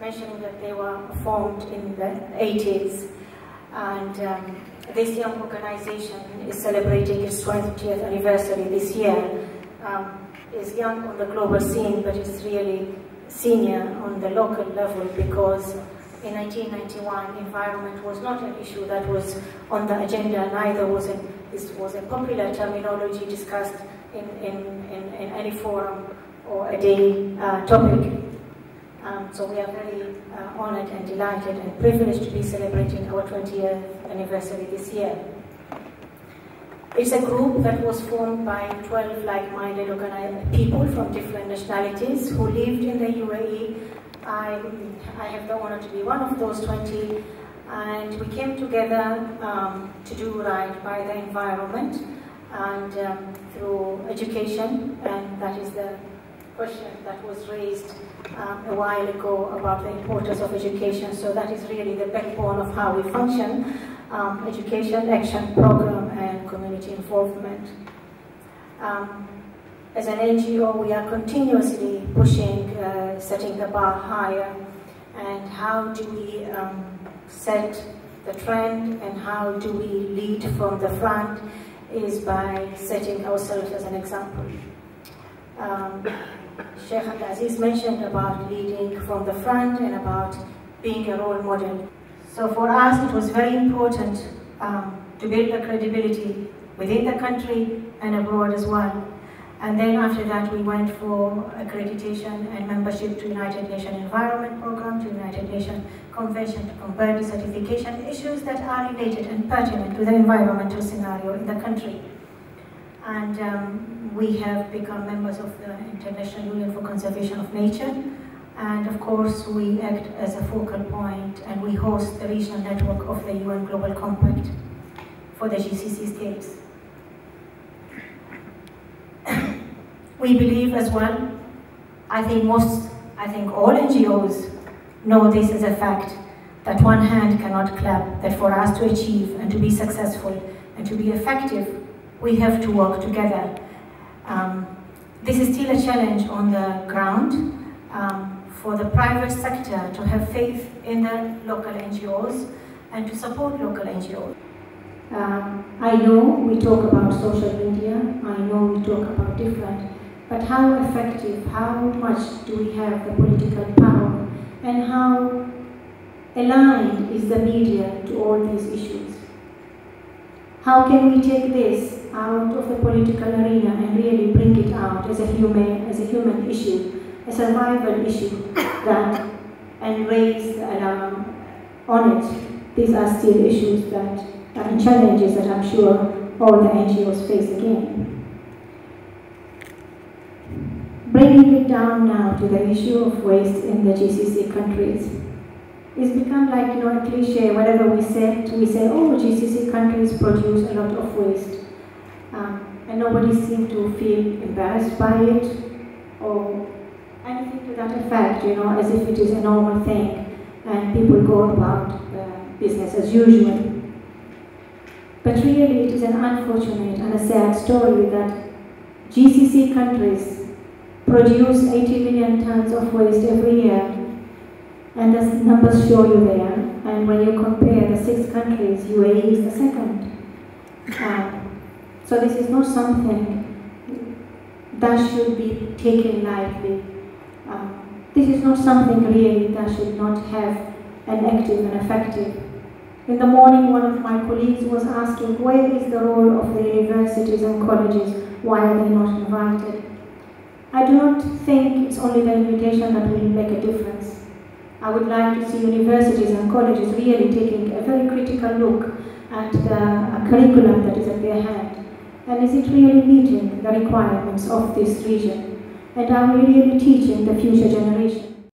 mentioning that they were formed in the 80s. And um, this young organization is celebrating its 20th anniversary this year. Um, is young on the global scene, but it's really senior on the local level because in 1991, environment was not an issue that was on the agenda, neither was it, this was a popular terminology discussed in, in, in, in any forum or a day uh, topic. So we are very uh, honored and delighted and privileged to be celebrating our 20th anniversary this year. It's a group that was formed by 12 like-minded people from different nationalities who lived in the UAE. I, I have the honor to be one of those 20 and we came together um, to do right by the environment and um, through education and that is the question that was raised um, a while ago about the importance of education. So that is really the backbone of how we function, um, education, action program, and community involvement. Um, as an NGO, we are continuously pushing, uh, setting the bar higher, and how do we um, set the trend and how do we lead from the front is by setting ourselves as an example. Um, Sheikh Aziz mentioned about leading from the front and about being a role model. So for us, it was very important um, to build a credibility within the country and abroad as well. And then after that, we went for accreditation and membership to United Nations Environment Program, to United Nations Convention to combat desertification, issues that are related and pertinent to the environmental scenario in the country. And um, we have become members of the International Union for Conservation of Nature. And of course, we act as a focal point and we host the regional network of the UN Global Compact for the GCC states. we believe as well, I think most, I think all NGOs know this as a fact, that one hand cannot clap, that for us to achieve and to be successful and to be effective, we have to work together. Um, this is still a challenge on the ground um, for the private sector to have faith in the local NGOs and to support local NGOs. Um, I know we talk about social media, I know we talk about different but how effective, how much do we have the political power, and how aligned is the media to all these issues? How can we take this out of the political arena and really bring it out as a human, as a human issue, a survival issue that, and raise the alarm on it? These are still issues that, and challenges that I'm sure all the NGOs face again. Bringing it down now to the issue of waste in the GCC countries. It's become like you know a cliche. Whatever we say, we say, oh, GCC countries produce a lot of waste, um, and nobody seems to feel embarrassed by it or anything to that effect. You know, as if it is a normal thing, and people go about uh, business as usual. But really, it is an unfortunate and a sad story that GCC countries produce 80 million tons of waste every year. And the numbers show you there. And when you compare the six countries, UAE is the second. Um, so this is not something that should be taken lightly. Um, this is not something really that should not have an active and effective. In the morning, one of my colleagues was asking, where is the role of the universities and colleges? Why are they not invited? I do not think it's only the invitation that will make a difference. I would like to see universities and colleges really taking a very critical look at the curriculum that is at their hand. And is it really meeting the requirements of this region? And are we really teaching the future generation?